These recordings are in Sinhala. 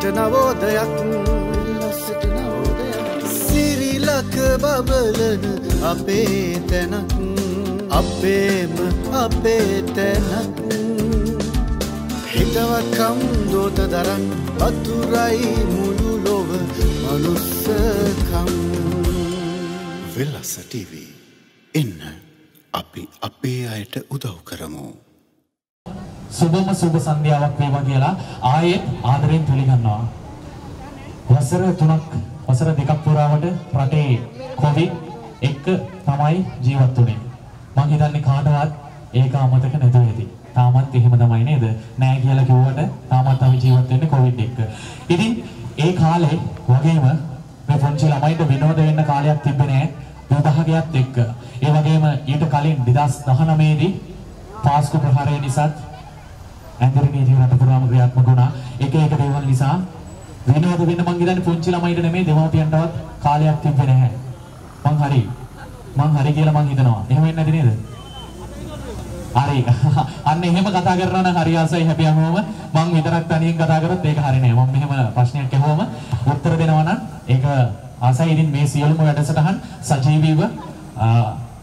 වෙල්ලසට නවෝදයක් වෙල්ලසට නවෝදයක් සිරිලක බබලන අපේ තැනක්. අපේම අපේ තැනක්. හිතවත්කම් දෝත දරන් වතුරයි මුළු ලොව මනුස්සකම්. වෙල්ලස්ස TV එන්න අපි අපේ අයට උදව් කරමු. සුබම සුබ සන්ධ්‍යාවක් වේවා කියලා ආයෙත් ආදරෙන් පිළිගන්නවා. වසර 3ක් වසර දෙකක් පුරාවට රටේ කොවිඩ් එක්ක තමයි ජීවත් වුනේ. මං හිතන්නේ කාටවත් ඒක අමතක නැතුව ඇති. තාමත් එහෙම තමයි නේද? නෑ කියලා කිව්වට තාමත් අපි ජීවත් වෙන්නේ කොවිඩ් එක්ක. ඉතින් ඒ කාලේ වගේම මේ පුංචි ළමයින්ට විනෝද වෙන්න කාලයක් තිබ්බේ නෑ. විභාගයත් එක්ක. ඒ වගේම ඊට කලින් 2019 දී පාස්කු ප්‍රහාරය නිසාත් ක්‍රියාත්මක වුණා. එක එක දේවල් නිසා විනෝද වෙන්න මං හිතන්නේ පුංචි ළමයිට නෙමෙයි දෙමාපියන්ටවත් කාලයක් තිබ්බේ නැහැ. මං හරි. මං හරි කියලා මං හිතනවා. එහෙම වෙන්නේ නැති නේද? හරි. අන්න එහෙම කතා කරනවා නම් හරි ආසයි හැපි හැමෝම මං විතරක් තනියෙන් කතා කරොත් ඒක හරි නෑ. මම මෙහෙම ප්‍රශ්නයක් අහුවම උත්තර දෙනවා නම් ඒක ආසයි. ඉතින් මේ සියලුම වැඩසටහන් සජීවීව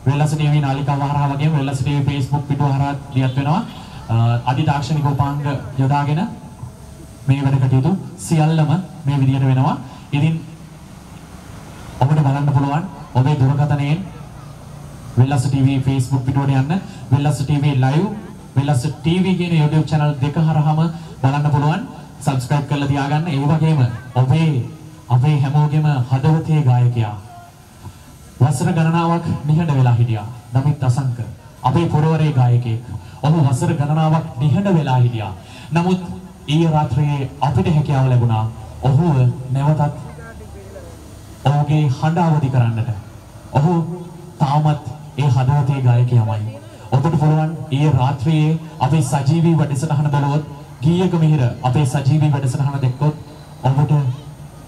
වෙල්ලස ටීවී නාලිකාව හරහා වගේම වෙල්ලස ටීවී Facebook පිටුව හරහා ලියත් වෙනවා. අධි තාක්ෂණික උපාංග යොදාගෙන මේ වැඩ කටයුතු සියල්ලම මේ විදිහට වෙනවා. ඉතින් ඔබට බලන්න පුළුවන් ඔබේ දුරකථනයෙන් වෙල්ලස් TV Facebook පිටුවට යන්න වෙල්ලස් TV live වෙල්ලස් TV කියන YouTube channel දෙක හරහාම බලන්න පුළුවන් subscribe කරලා තියාගන්න. ඒ වගේම ඔබේ අපේ හැමෝගෙම හදවතේ ගායකයා වසර ගණනාවක් නිහඬ වෙලා හිටියා. නමිත් අසංක. අපේ පුරවරේ ගායකයෙක්. ඔහු වසර ගණනාවක් නිහඬ වෙලා හිටියා නමුත් ඊයේ රාත්‍රියේ අපිට හැකියාව ලැබුණා ඔහුව නැවතත් ඔහුගේ හඬ අවදි කරන්නට ඔහු තාමත් ඒ හදවතේ ගායකයමයි. ඔබට පුළුවන් ඊයේ රාත්‍රියේ අපේ සජීවී වැඩසටහන බලුවොත් ගීයක මිහිර අපේ සජීවී වැඩසටහන දැක්කොත් ඔබට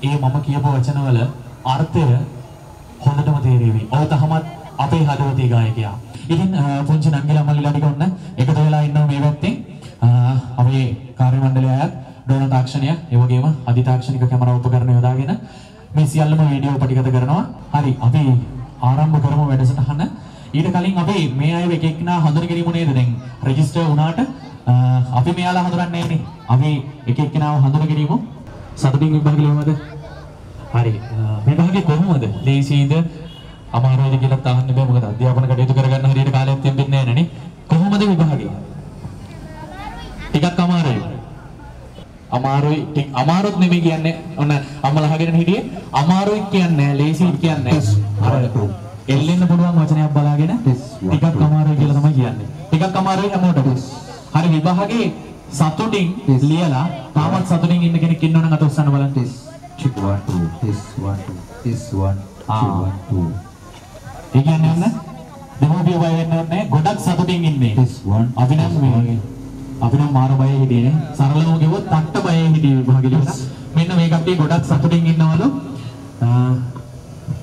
ඒ මම කියපු වචනවල අර්ථය හොඳටම තේරෙවි. ඔය තහමත් අපේ හදවතේ ගායකයා. ඉතින් පුංචි නංගිලා මල්ලිලා ටික ඔන්න එකතු වෙලා ඉන්නවා මේ පැත්තේ. අපේ කාර්ය මණ්ඩලය අයත් ඩෝන තාක්ෂණය ඒ වගේම අධි තාක්ෂණික කැමරා උපකරණ යොදාගෙන මේ සියල්ලම වීඩියෝ පටිගත කරනවා. හරි අපි ආරම්භ කරමු වැඩසටහන. ඊට කලින් අපි මේ අය එක එක්කෙනා හඳුනගනිමු නේද දැන් රෙජිස්ටර් වුණාට අපි මෙයාලා හඳුනන්නේ නැහැනේ. අපි එක එක්කෙනාව හඳුනගනිමු. සතුටින් විභාගෙ ලියමුද? හරි. මේ විභාගේ කොහොමද? ලේසියිද? අමාරුයිද කියලා තාහන්න බෑ. මොකද අධ්‍යාපන කටයුතු කරගන්න හරියට කාලයක් තිබෙන්නේ නැහැ නනේ කොහොමද විභාගය? ටිකක් අමාරුයි. අමාරුයි ටික අමාරුත් නෙමෙයි කියන්නේ ඔන්න අමලහගෙන හිටියේ. අමාරුයි කියන්නේ ලේසි කියන්නේ අර එල්ලෙන්න පුළුවන් වචනයක් බලාගෙන ටිකක් අමාරුයි කියලා තමයි කියන්නේ. ටිකක් අමාරුයි හැමෝටම. හරි විභාගේ සතුටින් ලියලා තාමත් සතුටින් ඉන්න කෙනෙක් ඉන්නවනම් අත උස්සන්න බලන්න. 1 2 1 2 1 2 1 2 ඒ කියන්නේ ඔන්න දෙමෝපිය බය වෙන්න ඕනේ ගොඩක් සතුටින් ඉන්නේ. අපි නම් මේ අපි නම් මාර බය හිටියේ. නේ සරලව ගෙවුවොත් තට්ට බය හිටියේ විභාගෙ ලියලා මෙන්න මේ කට්ටිය ගොඩක් සතුටින් ඉන්නවලු.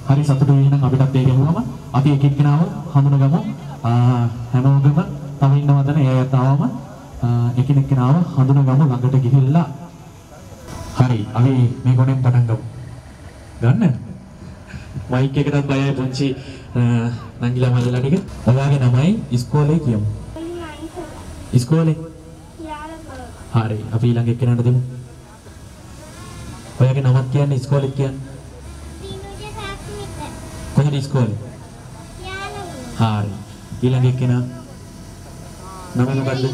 හරි සතුටුයි නම් අපිටත් ඒක ඇහුවම අපි එක එක්කෙනාව හඳුනගමු. හැමෝගෙම තව ඉන්නවද නේ ඒ තාවම එකිනෙකනාව හඳුනගමු ළඟට ගිහිල්ලා. හරි අපි මේ ගොනෙන් පටන් ගමු. ගන්න මයික් එකටත් බයයි පුංචි නංගිලා මල්ලලා ටික. ඔයාගේ නමයි ඉස්කෝලේ කියමු. ඉස්කෝලේ? හරි අපි ඊළඟ එක්කෙනාට දෙමු. ඔයාගේ නමක් කියන්නේ ඉස්කෝලේ කියන්නේ? කොහෙද ඉස්කෝලේ? හරි. ඊළඟ එක්කෙනා? නම මොකද්ද?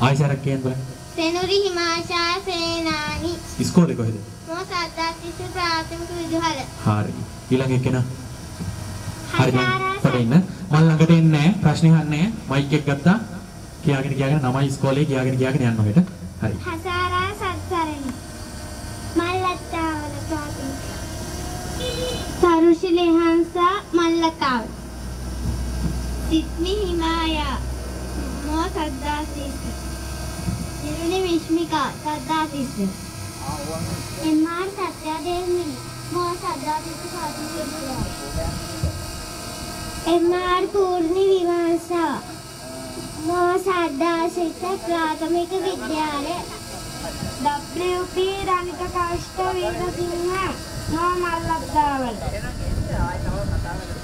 ආයිසරක් කියන්න බලන්න සෙනුරි හිමාශා සේනානි. ඉස්කෝලේ කොහෙද? මෝ සද්දාතිස්ස ප්‍රාථමික විදුහල. හරි. ඊළඟ එක්කෙනා? හරි දැන් පොඩ ඉන්න. මම ළඟට එන්නේ නැහැ. ප්‍රශ්නේ අහන්නේ මයික් එක ගත්තා. කියාගෙන කියාගෙන නමයි ඉස්කෝලේ කියාගෙන කියාගෙන යන්න ඔහෙට හරි. හසාරා සත්සරණි. මල්ලත්තාවල ප්‍රාථමික. තරුෂි ලෙහන්සා මල්ලතාව සිත්මි හිමායා. මෝ සද්දාතිස්ස නිරුනි විශ්මිකා සද්දාතිස්ස එම්මාර් සත්‍යා දෙල්මිනි මෝ ප්‍රාථමික විද්‍යාලය එම්ආර් පූර්ණි විවාසා මෝ සද්දාසිත ප්‍රාථමික විද්‍යාලය WP රනික කෂ්ඨ වීරසිංහ මෝ මල්ලත්තාවල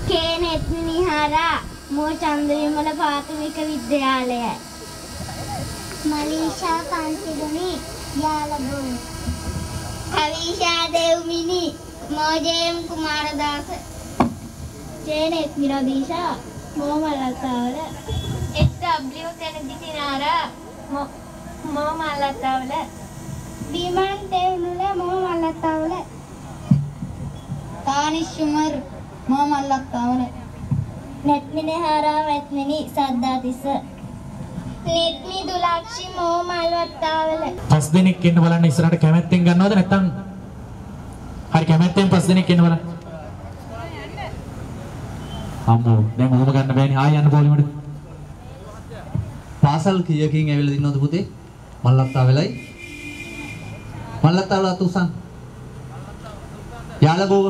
කේනෙත් මිනිහාරා. මෝ චන්ද්‍රවිමල ප්‍රාථමික විද්‍යාලයයි මලීෂා පන්සිදුනි යාලබෝ කවිෂා දේව්මිනි මෝජේම් කුමාරදාස. ජේනෙත් මිරදීෂා මෝ මල්ලත්තාවල SW කැනදි දිනාරා මෝ මෝ මල්ලත්තාවල බිමන් තෙවුනුල මෝ මල්ලත්තාවල තානිෂ් උමර් මෝ මල්ලත්තාවල නැත්මිනහාරා වැත්මිනි සද්දාතිස්ස නෙත්මි දුලක්ෂි මෝ මල්වත්තාවල පස් දෙනෙක් ඉන්න බලන්න ඉස්සරහට කැමැත්තෙන් ගන්නවද නැත්නම් හරි කැමැත්තෙන් පස් දෙනෙක් ඉන්න බලන්න. අම්මෝ දැන් ඔහොම ගන්න බෑනේ ආයෙ යන්න පොලිමට. පාසල් කීයකින් ඇවිල්ලා දිනවද පුතේ? මල්ලත්තා වෙලයි. මල්ලත්තා වල අතුසන්. යාලබෝව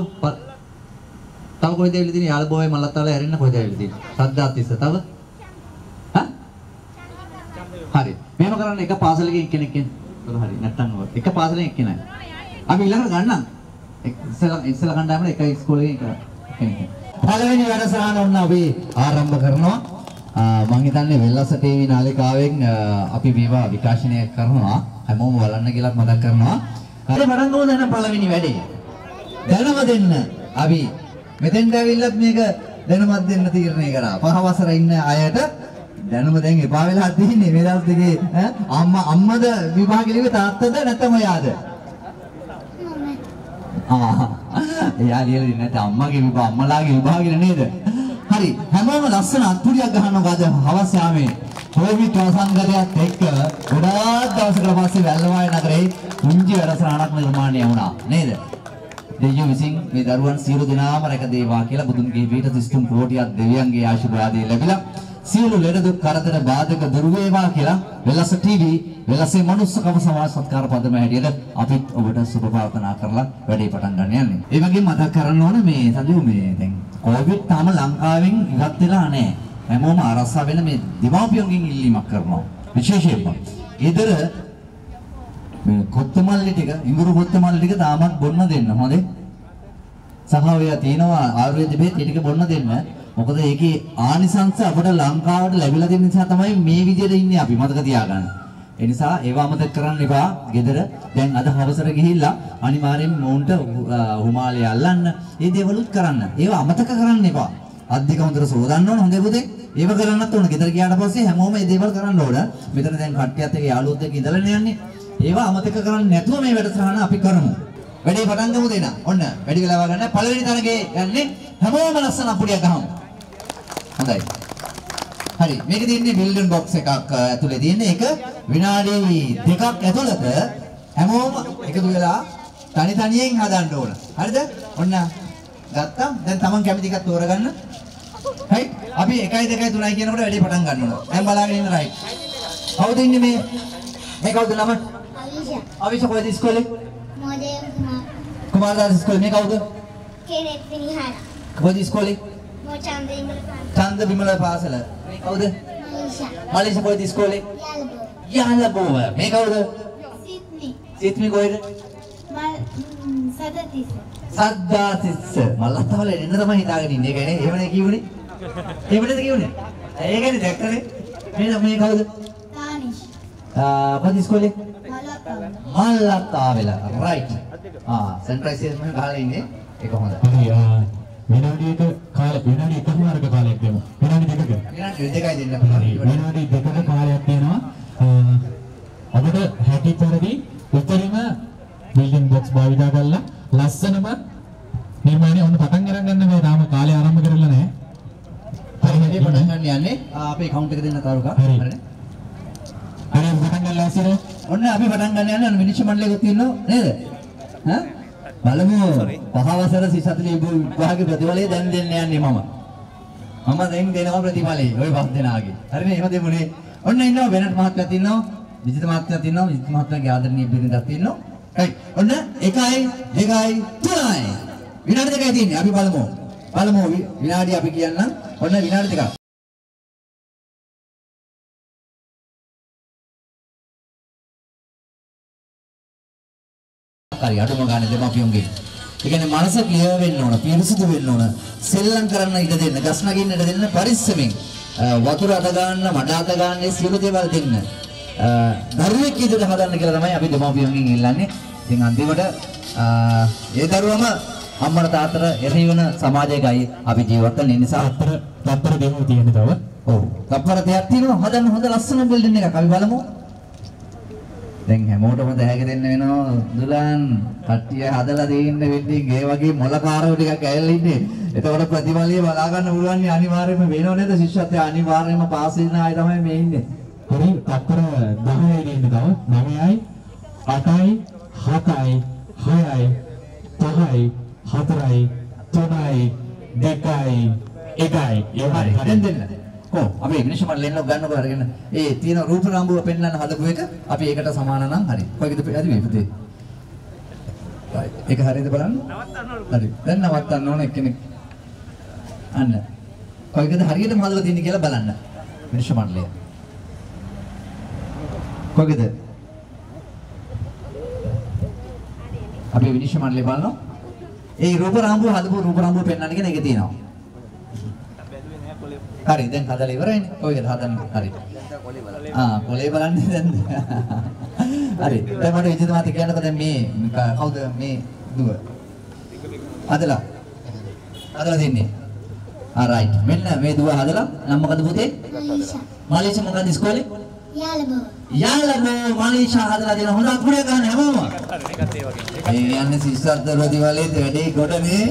තව කොහෙද ඇවිල්ලා තියෙන්නේ? යාලබෝවයි මල්ලත්තා වල හැරෙන්න කොහෙද ඇවිල්ලා තියෙන්නේ? සද්දාතිස්ස තව? හා? හරි. මෙහෙම කරන්න එක පාසලකින් එක්කෙනෙක් එන්න. ඒක හරි. නැත්තම් ඔය එක පාසලෙන් එක්කෙනයි. අපි ඊළඟට ගන්නම්. එක්- ඉස්සෙල්ලා ඉස්සෙල්ලා කණ්ඩායමට එක ඉස්කෝලේ එක කෙනෙක්. පළවෙනි වැඩසටහන ඔන්න අපි ආරම්භ කරනවා. ආ, මම හිතන්නේ වෙල්ලස ටීවී නාලිකාවෙන් ආ, අපි මේවා විකාශනය කරනවා. හැමෝම බලන්න කියලා මතක් කරනවා. හරි පටන් ගමු දැන් පළවෙනි වැඩේ. දැනුම දෙන්න. අපි මෙතෙන්ට ඇවිල්ලත් මේක දැනුමක් දෙන්න තීරණය කරා. පහ වසර ඉන්න අයට දැනුම දැන් එපා වෙලා තියෙන්නේ මේ දවස් දෙකේ ඈ අම්මා අම්මද විභාගෙ ලිව්වේ තාත්තද නැත්නම් ඔයාද? ආ එයා ලියලා ඉන්නේ නැත්නම් අම්මගේ විභාග අම්මලාගේ විභාගෙ නේද? හරි හැමෝම ලස්සන අත්පුඩියක් ගහනවා අද හවස යාමේ. කොවිඩ් වසංගතයත් එක්ක ගොඩාක් දවසකට පස්සේ වැල්ලවාය නගරේ පුංචි වැඩසටහනක් නිර්මාණය වුණා නේද? දෙවියෝ විසින් මේ දරුවන් සියලු දෙනාම රැක දේවා කියලා බුදුන්ගේ පීඨ සිස්ටම් කෝටියක් දෙවියන්ගේ ආශිර්වාදය ලැබිලා සියලු ලෙඩ දුක් කරදර බාධක දුරු වේවා කියලා වෙලස ටීවී වෙලසේ මනුස්සකම සමාජ සත්කාර පදම හැටියට අපිත් ඔබට සුබ ප්‍රාර්ථනා කරලා වැඩේ පටන් ගන්න යන්නේ. ඒ වගේම මතක් කරන්න ඕන මේ සතුරු මේ දැන් කොවිඩ් තාම ලංකාවෙන් ඉවත් වෙලා නැහැ. හැමෝම ආරක්ෂා වෙන මේ දෙමාපියන්ගෙන් ඉල්ලීමක් කරනවා. විශේෂයෙන්ම. ඊතර මේ කොත්තමල්ලි ටික ඉඟුරු කොත්තමල්ලි ටික තාමත් බොන්න දෙන්න හොඳේ සහ ඔය තියෙනවා ආයුර්වේද බෙහෙත් ඒ ටික බොන්න දෙන්න මොකද ඒකේ ආනිසංශ අපිට ලංකාවට ලැබිලා තියෙන නිසා තමයි මේ විදිහට ඉන්නේ අපි මතක තියාගන්න. ඒ නිසා ඒව අමතක කරන්න එපා. ගෙදර දැන් අද හවසට ගිහිල්ලා අනිවාර්යෙන් මොවුන්ට හුමාලේ අල්ලන්න. ඒ දේවලුත් කරන්න. ඒව අමතක කරන්න එපා. අද්දික හොඳට සෝදන්න ඕන හොඳේ පුතේ. ඒව කරන්නත් ඕන. ගෙදර ගියාට පස්සේ හැමෝම මේ දේවල් කරන්න ඕන. මෙතන දැන් කට්ටියත් එක්ක යාළුවොත් එක්ක ඉඳලානේ යන්නේ. ඒවා අමතක කරන්නේ නැතුව මේ වැඩසටහන අපි කරමු. වැඩේ පටන් ගමු දෙන්න. ඔන්න වැඩි වෙලාවක් ගන්න. පළවෙනි තරගේ යන්නේ හැමෝම ලස්සන අපුඩියක් ගහමු. හොඳයි. හරි. මේකේ තියෙන්නේ බිල්ඩින් බොක්ස් එකක් ඇතුලේ තියෙන්නේ ඒක විනාඩි දෙකක් ඇතුළත හැමෝම එකතු වෙලා තනි තනියෙන් හදන්න ඕන. හරිද? ඔන්න ගත්තා. දැන් Taman කැමති එකක් තෝරගන්න. හරි. අපි 1 2 3 කියනකොට වැඩේ පටන් ගන්න ඕන. දැන් බලාගෙන ඉන්න රයිට්. කවුද ඉන්නේ මේ? මේ කවුද ළම? අලිෂා අවිෂ කොහෙද ඉස්කෝලේ? මෝජේම් කුමාර කුමාරදාස ඉස්කෝලේ මේ කවුද? කේනෙත් මිනිහාරා කොහෙද ඉස්කෝලේ? චන්ද බිමල පාසල. කවුද? මලීෂා මලීෂ කොහෙද ඉස්කෝලේ? යාලබෝ යහලබෝව. මේ කවුද? සිත්නි සිත්මි කොහෙද? මල් සදතිස්ස සද්දාතිස්ස. මල්ලත්තවල එන්න තමයි හිතාගෙන ඉන්නේ. ඒකනේ එහෙමනේ කියුනේ. එහෙමද කියුනේ? ඒකනේ දැක්කනේ. මේ මේ කවුද? තානිෂ් ආ කොහෙද ඉස්කෝලේ? මලවත්තාවල මල්ලත්තාවෙලා. රයිට්. ආ සෙන්ට්‍රයිසේෂන් ගහලා ඉන්නේ. ඒක හොඳයි. විනාඩියක කාල විනාඩි එකමාරක කාලයක් දෙමු. විනාඩි දෙකක. විනාඩි දෙකයි දෙන්න පුළුවන්. විනාඩි දෙකක කාලයක් තියෙනවා. අපිට හැකි පරිදි උතරිම බිල්ඩින් බොක්ස් භාවිතා කරලා ලස්සනම නිර්මාණය ඔන්න පටන් අරන් ගන්න මේ තාම කාලය ආරම්භ කරලා නැහැ. හරි හරි පටන් ගන්න යන්නේ. අපේ කවුන්ට් එක දෙන්න තරුකා. හරි. හරි පටන් ගන්න ලෑස්තිද? ඔන්න අපි පටන් ගන්න යන්නේ අන්න විනිශ්චය මණ්ඩලයක තියෙනවා නේද? ඈ? බලමු පහවසර සිසතලී විභාග ප්‍රතිඵලය දැන් දෙන්න යන්නේ මම. මම දැන් දෙනවා ප්‍රතිඵලය. ওই පස් දෙනාගේ. හරිනේ එහෙම දෙමුනේ. ඔන්න ඉන්නවා වෙනත් මහත්මයා ඉන්නවා. විජිත මහත්මයා ඉන්නවා. විජිත මහත්මයාගේ ආදරණීය බිරිඳක් ඉන්නවා. right. ඔන්න 1යි 2යි 3යි. විනාඩි දෙකයි තියෙන්නේ. අපි බලමු. බලමු විනාඩි අපි කියන්නම්. ඔන්න විනාඩි දෙකක්. පොඩ්ඩක් හරි අඩුම ගන්න දෙමාපියන්ගේ. ඒ කියන්නේ මනස ක්ලියර් වෙන්න ඕන, පිරිසිදු වෙන්න ඕන. සෙල්ලම් කරන්න ඉඩ දෙන්න, ගස් නගින්න ඉඩ දෙන්න පරිස්සමෙන්. වතුර අත ගන්න, මඩ අත ගන්න, ඒ සියලු දේවල් දෙන්න. දරුවෙක් විදිහට හදන්න කියලා තමයි අපි දෙමාපියන්ගෙන් ඉල්ලන්නේ. ඉතින් අන්තිමට ඒ දරුවම අම්මට තාත්තට එරෙහි වෙන සමාජයකයි අපි ජීවත් වෙන්නේ. ඒ නිසා තත්තර තත්තර දෙමු තියෙන තව. ඔව්. තප්පර දෙයක් තියෙනවා හදන්න හොඳ ලස්සන බිල්ඩින් එකක් අපි බලමු. දැන් හැමෝටම දැහැග දෙන්න වෙනවා දුලන් කට්ටිය හදලා දෙන්න බිල්ඩින් ඒ වගේ මොලකාරව ටිකක් ඇවිල්ලා ඉන්නේ. එතකොට ප්‍රතිඵලිය බලා ගන්න පුළුවන් නේ අනිවාර්යයෙන්ම වෙනව නේද ශිෂ්‍යත්වය අනිවාර්යයෙන්ම පාස් වෙන අය තමයි මේ ඉන්නේ. හරි තත්තර 10යි තියෙන තව. 9යි 8යි 7යි 6යි 5යි 4යි 3යි 2යි 1යි. ඒ හරි හරි. දැන් දෙන්න. කො අපි ඉංග්‍රීසි මඩලෙන්න ගන්නකො අරගෙන ඒ තියෙන රූප රාමුව පෙන්වන්න හදපු එක අපි ඒකට සමාන නම් හරි. කොයිද හරි මේ පුතේ. right. ඒක හරියද බලන්න? හරි. දැන් නවත්තන්න ඕන එක්කෙනෙක්. අන්න. කොයිකද හරියටම හදලා තියෙන්නේ කියලා බලන්න. ඉංග්‍රීසි මඩලය. කොයිකද? අපි විනිශ්චය මණ්ඩලය බලනවා. ඒ රූප රාමුව හදපු රූප රාමුව පෙන්වන්න කියන එක තියෙනවා. හරි දැන් හදලා ඉවරයිනේ. කොයිද හදන්නේ? හරි. ආ කොලේ බලන්නේ දැන්. හරි. දැන් මට විජිත මාත් කියන්නකෝ දැන් මේ කවුද මේ දුව? හදලා. හදලා දෙන්නේ. ආ රයිට්. මෙන්න මේ දුව හදලා නම් මොකද පුතේ? මලීෂා. මලේසියා මොකද ඉස්කෝලේ? යාලබෝ. යාළුවෝ මලේසියා හදලා දෙන හොඳ අකුරේ ගන්න හැමෝම. ඒ යන්නේ සිස්සත් රොදිවලේ වැඩේ ගොඩනේ.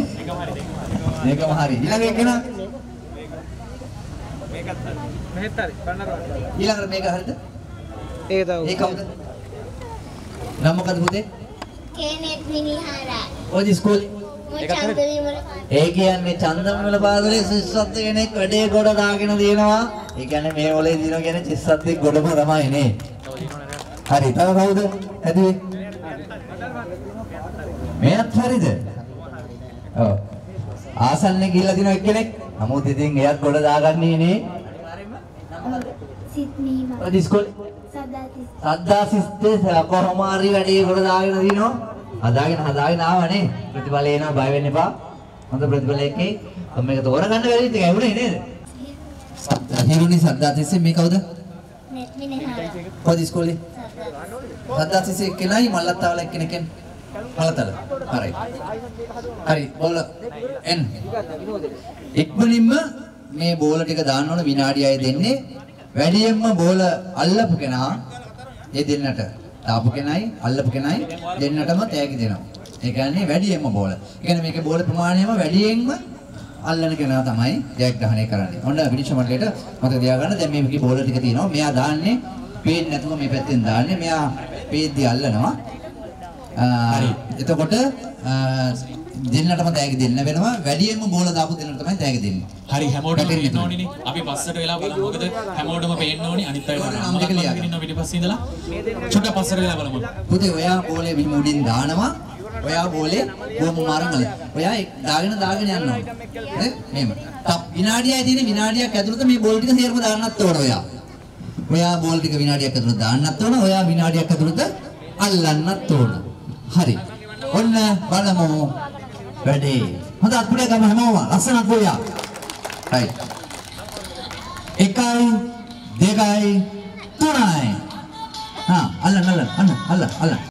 මේකම හරි. ඊළඟ එකන ඊළඟට මේක හරිද? ඒක තව ඒ කවුද? නම මොකද පුතේ? කේනෙත් මිනිහාරා. ඔය ඉස්කෝලේ. ඒ කියන්නේ චන්දනවල පාදලේ සිස්සත් කෙනෙක් වැඩේ ගොඩ දාගෙන දිනනවා. ඒ කියන්නේ මේ වලේ දිනන කියන්නේ සිස්සත් එක්ක ගොඩම තමයි නේ. හරි. තව කවුද? ඇදුවේ? මෙයත් හරිද? ඔව්. ආසන්නේ ගිහිල්ලා දිනන එක්කෙනෙක්. නමුත් ඉතින් එයත් ගොඩ දාගන්නේ නේ. සිත්නීම. ඉස්කෝලේ සදාතිස්. සද්දා සිස්ටර් කොහොම හරි වැඩේ කොට දාගෙන දිනනවා. හදාගෙන හදාගෙන ආවනේ. ප්‍රතිඵල එනවා බය වෙන්න එපා. හොඳ ප්‍රතිඵලයකේ මේක තෝරගන්න බැරි ඉතින් ඇහුනේ නේද? හිරුනි සද්දා තිස්සේ මේ කවුද? කොහොද ඉස්කෝලේ? සදාතිස්. සද්දා තිස්සේ කෙනයි මල්ලත්තාවල එක්කෙනෙක්ෙන්. මල්ලත්තල. හරි. හරි බෝල එන්. ඉක්මනින්ම මේ බෝල ටික දාන්න ඕන විනාඩි 6 දෙන්නේ. වැඩියෙන්ම බෝල අල්ලපු කෙනා ඒ දෙන්නට තාපු කෙනයි අල්ලපු කෙනයි දෙන්නටම තෑගි දෙනවා. ඒ කියන්නේ වැඩියෙන්ම බෝල. ඒ කියන්නේ මේකේ බෝල ප්‍රමාණයම වැඩියෙන්ම අල්ලන කෙනා තමයි ජයග්‍රහණය කරන්නේ. ඔන්න විනිශ්චය මණ්ඩලයට මතක තියාගන්න දැන් මේ මේකේ බෝල ටික තියෙනවා. මෙයා දාන්නේ පේන්නේ නැතුව මේ පැත්තෙන් දාන්නේ. මෙයා පේද්දි අල්ලනවා. එතකොට දෙන්නටම තෑගි දෙන්න වෙනවා. වැඩියෙන්ම බෝල දාපු දෙන්නට තමයි තෑගි දෙන්නේ. හරි හැමෝටම පේන්න ඕනිනේ. අපි පස්සට වෙලා බලමු. මොකද හැමෝටම පේන්න ඕනි. අනිත් ඕන නම් දෙක ලියා ඉන්න පිටිපස්සේ ඉඳලා චුට්ටක් පස්සට වෙලා බලමු. පුතේ ඔයා බෝලේ මෙහි මුඩින් දානවා. ඔයා බෝලේ බොම මාරනල. ඔයා දාගෙන දාගෙන යනවා. හරි? මෙහෙම. තප් විනාඩියයි තියෙන විනාඩියක් ඇතුළත මේ බෝල් ටික සේරම දාන්නත් ඕන ඔයා. ඔයා බෝල් ටික විනාඩියක් ඇතුළත දාන්නත් ඕන. ඔයා විනාඩියක් ඇතුළත අල්ලන්නත් ඕන. හරි. ඔන්න බලමු. වැඩේ. හොඳ අත්පුඩිය ගම හැමෝම ලස්සන අත්පුඩිය. right. එකයි දෙකයි තුනයි. හා අල්ලන්න අල්ලන්න අන්න අල්ලන්න අල්ලන්න.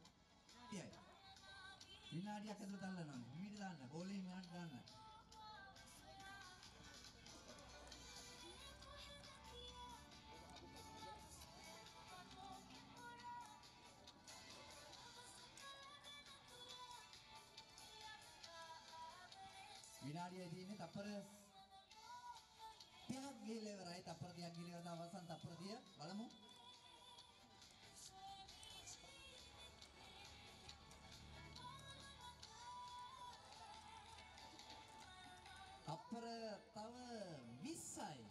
විනාඩියයි තියෙන්නේ තප්පර 30ක් ගිහලා ඉවරයි. තප්පර 30ක් ගිහලා ඉවරන අවසන් තප්පර 30 බලමු. තප්පර තව 20යි.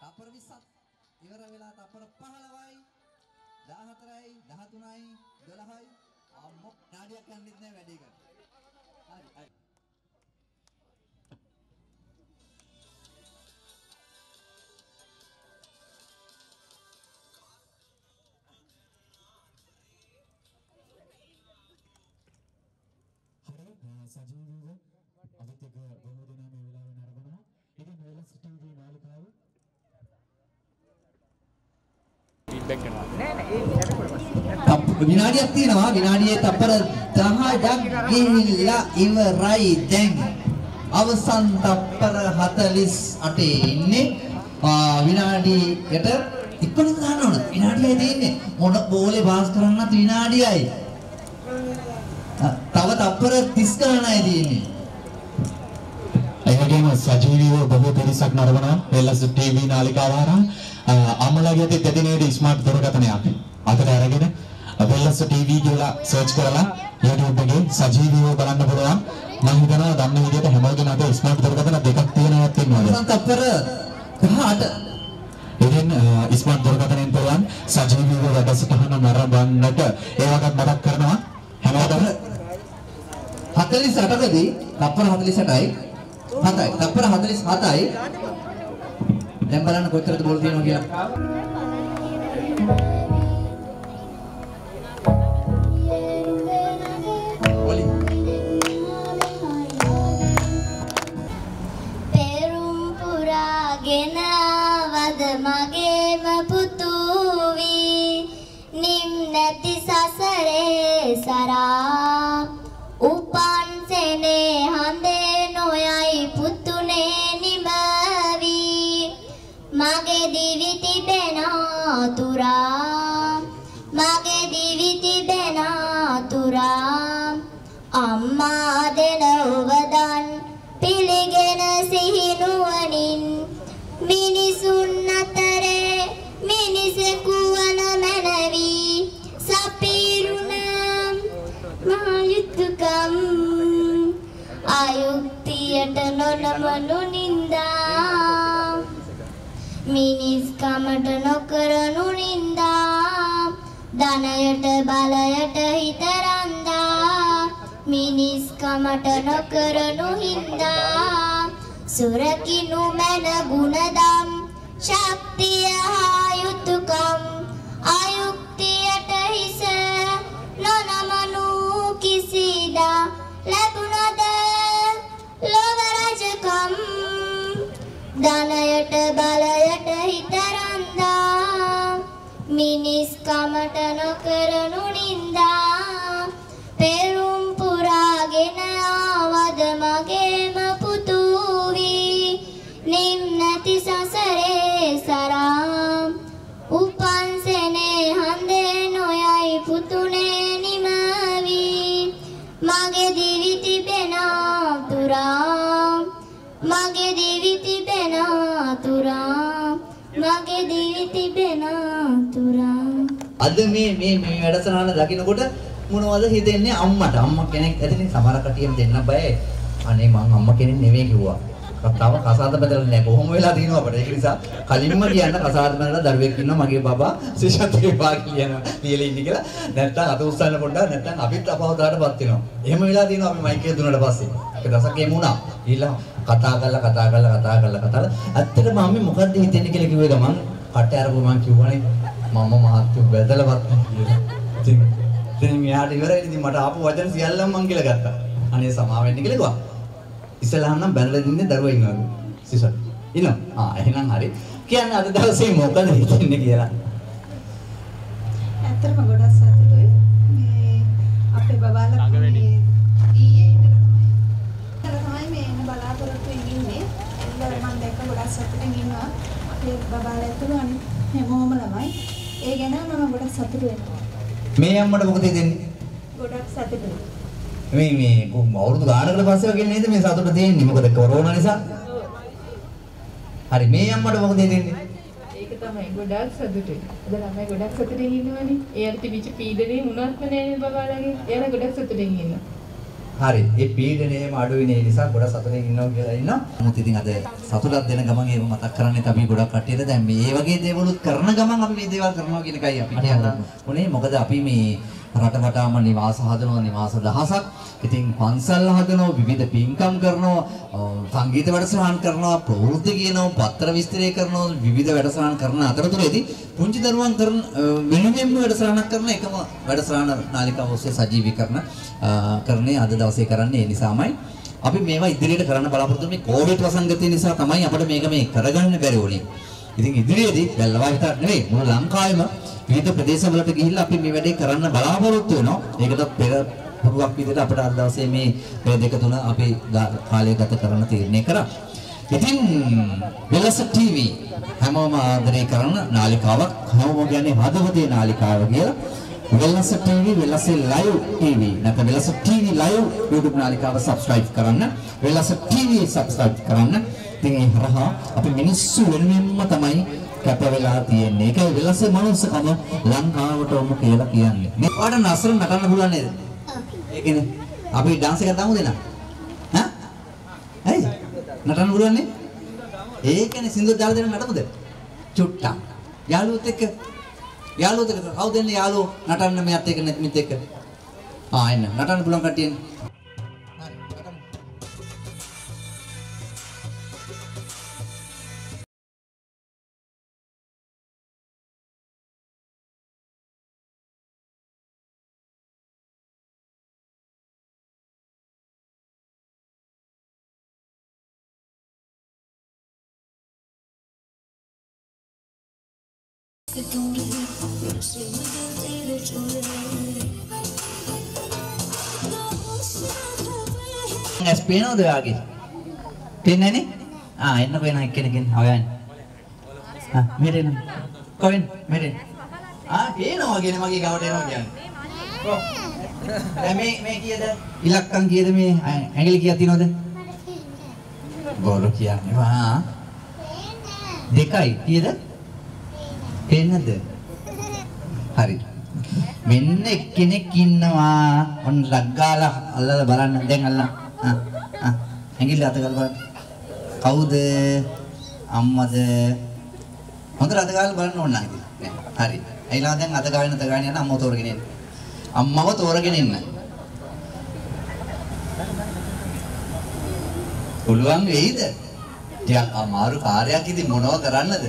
තප්පර 20ක් ඉවර වෙලා තප්පර 15යි 14යි 13යි 12යි අම්මෝ නාඩියක් යන්නෙත් නෑ වැඩේ කරලා. හරි හරි සජීවීව අපිත් එක්ක බොහෝ දෙනා මේ වෙලාවේ නරඹනවා. ඉතින් වෙලස් ටීවී නාලිකාව ෆීඩ්බැක් කරනවා. නෑ නෑ ඒ විනාඩියක් තියෙනවා. විනාඩියේ තප්පර 10ක් ගිහිල්ලා ඉවරයි දැන්. අවසන් තප්පර 48 ඉන්නේ. ආ, විනාඩියකට ඉක්මනට ගන්න ඕන. විනාඩියයි තියෙන්නේ. මොන බෝලේ පාස් කරන්නත් විනාඩියයි. ආ, තව තප්පර 30 ගණනයි තියෙන්නේ. ඒ වගේම සජීවීව බොහෝ පිරිසක් නරඹනවා වෙලස් ටීවී නාලිකාව හරහා. අමලගේ අතේ දෙදිනේදී ස්මාර්ට් දුරකථනයක් අතට අරගෙන වෙලස් ටීවී කියලා සර්ච් කරලා YouTube එකේ සජීවීව බලන්න පුළුවන්. මම හිතනවා දන්න විදිහට හැමෝගෙම අතේ ස්මාර්ට් දුරකථන දෙකක් තියෙනවත් ඉන්නවද අවසන් තප්පර 18 ඉතින් ස්මාර්ට් දුරකථනයෙන් පුළුවන් සජීවීව වැඩසටහන නරඹන්නට. ඒ වගේත් මතක් කරනවා හැමෝටම 48කදී තප්පර 48යි 7යි තප්පර 47යි දැන් බලන්න කොච්චරද බෝල් තියෙනවා කියලා නොනමනු නින්දා මිනිස්කමට නොකරනු නින්දා. ධනයට බලයට හිතරන්දා. මිනිස්කමට නොකරනු හින්දා. සුරකිනු මැන ගුණදම් ශක්තිය හා ධනයට බලයට හිතරන්දා. මිනිස්කමට නොකරනු නින්දා අද මේ මේ මේ වැඩසටහන දකිනකොට මොනවද හිතෙන්නේ? අම්මට. අම්මා කෙනෙක් ඇතිනේ සමහර කටියම දෙන්න බයයි අනේ මං අම්මා කෙනෙක් නෙවෙයි කිව්වා. කතාව කසාද බදලා නෑ. කොහොම වෙලා දිනව අපිට? ඒක නිසා කලින්ම කියන්න කසාද බදලා දරුවෙක් ඉන්නවා. මගේ බබා ශිෂ්‍යත්වයේ පා කියනවා කියලා ඉන්නේ කියලා. නැත්තම් අත උස්සන්න පොඩ්ඩක් නැත්තම් අපිත් අපහසුතාවටපත් වෙනවා. එහෙම වෙලා දිනව අපි මයික් එක දුන්නාට පස්සේ. ඒක දසක් එහෙම වුණා. ඊළඟ කතා කරලා කතා කරලා කතා කරලා කතා කරලා. ඇත්තටම මම මොකද්ද හිතෙන්නේ කියලා කිව්වේ ගමන් කට අරපු මං කිව්වනේ. මම මහත්තු බැදලවත් කියලා. ඉතින් ඉතින් මෙයාට ඉවරයි ඉතින් මට ආපු වචන සියල්ලම මං කියලා ගත්තා. අනේ සමා වෙන්න කියලා කිව්වා. ඉස්සෙල්ලාම නම් බැලලා දින්නේ දරුවා ඉන්නවලු. සිසල්. ඉන්නවා. ආ එහෙනම් හරි. කියන්නේ අද දවසේ මොකද හිතෙන්නේ කියලා. ඇත්තටම ගොඩක් සතුටුයි. මේ අපේ බබාලා ඊයේ ඉඳලා තමයි මේ එන්න බලාපොරොත්තු ඉන්නේ. එන්න මම දැක්ක ගොඩක් සතුටින් ඉන්නවා. අපේ බබාලා ඇතුළු අනිත් හැමෝම ළමයි. ඒ ගැන මම ගොඩක් සතුටු වෙනවා. මේ අම්මට මොකද හිතෙන්නේ? ගොඩක් සතුටුයි. මේ මේ අවුරුදු ගානකට පස්සේ වගේ නේද මේ සතුට තියෙන්නේ? මොකද කොරෝනා නිසා? හරි මේ අම්මට මොකද හිතෙන්නේ? ඒක තමයි ගොඩාක් සතුටුයි. අද ළමයි ගොඩක් සතුටින් ඉන්නවනේ. ඒකට තිබිච්ච පීඩනේ මොනවත්ම නෑනේ බබාලාගේ. එයාලා ගොඩක් සතුටින් ඉන්නවා. හරි. ඒ පීඩනයේම අඩුයි නේ නිසා ගොඩක් සතුටින් ඉන්නවා කියලා ඉන්නවා. නමුත් ඉතින් අද සතුටක් දෙන ගමන් ඒව මතක් කරන්නේත් අපි ගොඩක් කට්ටියට දැන් මේ වගේ දේවලුත් කරන ගමන් අපි මේ දේවල් කරනවා කියන එකයි අපි කියන්න උනේ. මොකද අපි මේ රට වටාම නිවාස හදනවා නිවාස දහසක්. ඉතින් පන්සල් හදනවා විවිධ පින්කම් කරනවා අ, සංගීත වැඩසටහන් කරනවා ප්‍රවෘත්ති කියනවා පත්‍ර විස්තරය කරනවා විවිධ වැඩසටහන් කරන අතරතුරේදී පුංචි දරුවන් කරන අ, වෙනුවෙන්ම වැඩසටහනක් කරන එකම වැඩසටහන නාලිකාව ඔස්සේ සජීවීකරණ අ, කරන්නේ අද දවසේ කරන්නේ ඒ නිසාමයි අපි මේවා ඉදිරියට කරන්න බලාපොරොත්තු වෙන්නේ කොවිඩ් වසංගතය නිසා තමයි අපිට මේක මේ කරගන්න බැරි වුණේ. ඉතින් ඉදිරියේදී වැල්ලවා විතරක් නෙවෙයි මුළු ලංකාවෙම විවිධ ප්‍රදේශවලට ගිහිල්ලා අපි මේ වැඩේ කරන්න බලාපොරොත්තු වෙනවා. ඒකට පෙර පුරුවක් විදිහට අපිට අද දවසේ මේ මේ දෙක තුන අපි ගා- කාලය ගත කරන්න තීරණය කරා. ඉතින් වෙලස ටීවී හැමෝම ආදරය කරන නාලිකාවක් හැමෝම කියන්නේ හදවතේ නාලිකාව කියලා. Welas TV Welas live TV නැත්නම් වෙලස ටීවී ලයිව් YouTube නාලිකාව subscribe කරන්න. වෙලස ටීවී subscribe කරන්න. ඉතින් හරහා අපි මිනිස්සු වෙනුවෙන්ම තමයි කැප වෙලා තියෙන්නේ. ඒකයි වෙලස මනුස්සකම ලංකාවටම කියලා කියන්නේ. මේ ඔයාලට නසර නටන්න පුළුවන් නේද? ඒ කියන්නේ අපි dance එකක් දාමු දෙන්න. හා? ඇයි? නටන්න පුළුවන් නේ? ඒකනේ සින්දුව දාලා දෙන්න නටමුද? චුට්ටක්. යාළුවොත් එක්ක යාළුවොත් එක්ක කවුද එන්නේ යාළුවෝ නටන්න මෙයත් එක්ක නැත්මිත් එක්ක? ආ එන්න නටන්න පුළුවන් කට්ටියනේ. ඇස් පේනවද ඔයාගේ? පේන්නේ නේ? ආ එන්නකෝ එන එක්කෙනෙක් එන්න හොයන්න. ආ මෙහෙට එන්න. කොහෙන්? මෙහෙට. ආ පේනවා කියන්නේ මගේ ගාවට එනවා කියන්නේ. කො? දැන් මේ මේ කීයද? ඉලක්කම් කීයද මේ ඇ- ඇඟිලි කීයක් තියෙනවද? බොරු කියන්නේ වා. දෙකයි කීයද? පේන්නේ නැද්ද? හරි. මෙන්න එක්කෙනෙක් ඉන්නවා. ඔන්න ලග්ගාලා අල්ලලා බලන්න දැන් අල්ලන්න. ආ ආ ඇඟිල්ල අත ගාලා බලන්න. කවුද? අම්මද? හොඳට අත ගාලා බලන්න ඕන නේද? හරි. ඇයිලා දැන් අත ගාගෙන අත ගාගෙන යන අම්මව තෝරගෙන එන්න. අම්මව තෝරගෙන එන්න. පුළුවන් වෙයිද? ටිකක් අමාරු කාර්යයක් ඉතින් මොනව කරන්නද?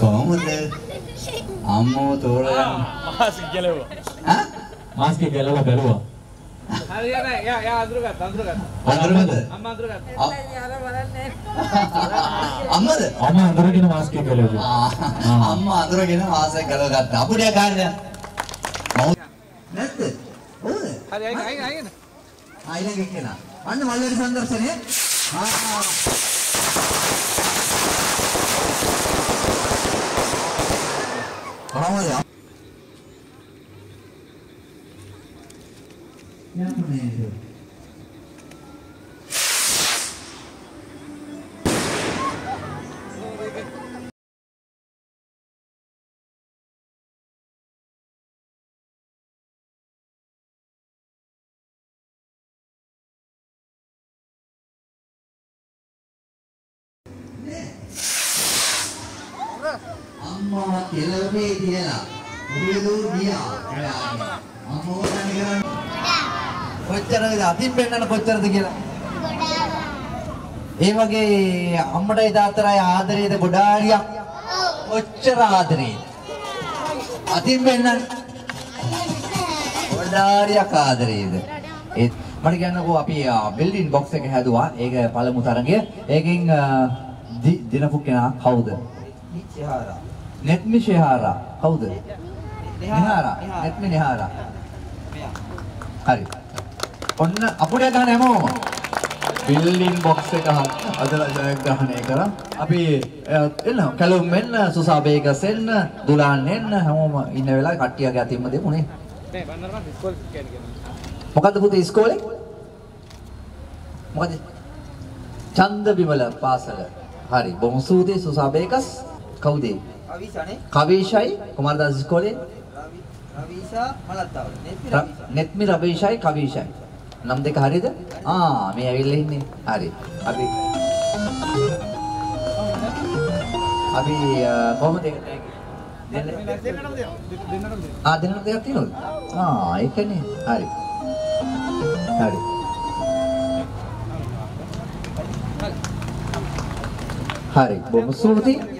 කොහොමද අම්මෝ තෝරගන්න මාසික් ගැලවුවා. ඈ මාස්ක් එක ගැලවලා බැලුවා. හරි යන යා යා අඳුරගත්ත අඳුරගත්ත. අඳුරගත්ත? අම්මා අඳුරගත්ත. අම්මද අම්මා අඳුරගෙන මාස්ක් එක ගැලවුවා. අම්මා අඳුරගෙන වාසය කරගත්තා අපුඩිය ගන්න නැද්ද ඕද හරි අයින් අයින් අයින්. ආයිලගේ කෙනා අන්න මල්වැරි සංදර්ශනය ආ කොහමද යන්නේ අම්මා කෙලවරේ කියලා උරියදෝ ගියා අම්මෝ දැන කරන්නේ කොච්චරද අතින් පෙන්නන කොච්චරද කියලා? ඒ වගේ අම්මටයි තාත්තටයි ආදරේද ගොඩාරියක්? කොච්චර ආදරේද? අතින් පෙන්නන ගොඩාරියක් ආදරේද? ඒත් මට කියන්නකෝ අපි බිල්ඩින් බොක්ස් එක හැදුවා. ඒක පළමු තරගය ඒකෙන් අ, දි- දිනපු කෙනා කවුද? නෙත්මි ෂෙහාරා කවුද නිහාරා නෙත්මි නිහාරා හරි ඔන්න අපුඩේ ගන්න හැමෝම බිල්ඩින් බොක්ස් එක අදලා ජයග්‍රහණය කරා අපි එන්න කැලුම් එන්න සුසාබේගස් එන්න දුලාන් එන්න හැමෝම ඉන්න වෙලාවේ කට්ටියගේ අතින්ම දෙමු නේ නේ බන්නර මම ඉස්කෝල් කියන්නේ. මොකද්ද පුතේ ඉස්කෝලේ මොකද චන්ද විමල පාසල. හරි බොහොම සූදී සුසාබේගස් කවුද අවිෂානේ කවීෂයි කුමාරදාස ඉස්කෝලේ රවිෂා මලත්තාවල නෙත්මි රවිෂයි කවීෂයි. නම් දෙක හරියද ආ මේ ඇවිල්ලා ඉන්නේ. හරි. අපි අපි කොහොමද දෙන්නට දෙන්නට ආ දෙන්නට දෙයක් තියෙනවද? ආ ඒකනේ. හරි. හරි. හරි. බොහොම ස්තුතියි.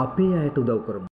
අපේ අයට උදව් කරමු.